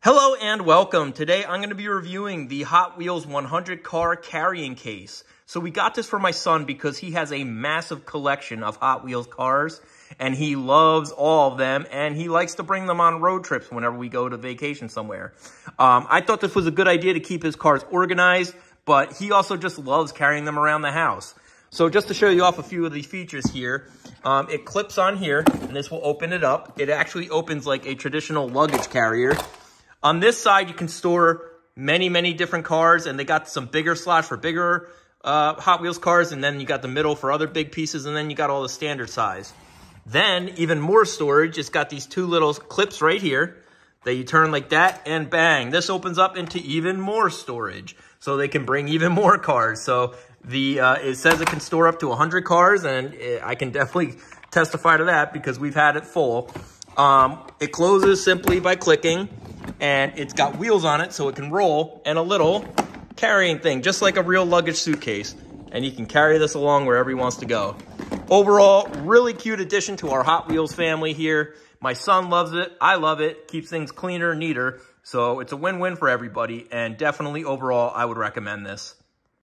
Hello and welcome. Today I'm going to be reviewing the Hot Wheels 100 car carrying case. So we got this for my son because he has a massive collection of Hot Wheels cars and he loves all of them and he likes to bring them on road trips whenever we go to vacation somewhere. Um, I thought this was a good idea to keep his cars organized, but he also just loves carrying them around the house. So just to show you off a few of the features here, um, it clips on here and this will open it up. It actually opens like a traditional luggage carrier. On this side, you can store many, many different cars, and they got some bigger slots for bigger uh, Hot Wheels cars, and then you got the middle for other big pieces, and then you got all the standard size. Then, even more storage, it's got these two little clips right here that you turn like that, and bang, this opens up into even more storage. So they can bring even more cars. So the uh, it says it can store up to 100 cars, and it, I can definitely testify to that because we've had it full. Um, it closes simply by clicking and it's got wheels on it so it can roll and a little carrying thing, just like a real luggage suitcase. And you can carry this along wherever he wants to go. Overall, really cute addition to our Hot Wheels family here. My son loves it. I love it. Keeps things cleaner, neater. So it's a win-win for everybody. And definitely overall, I would recommend this.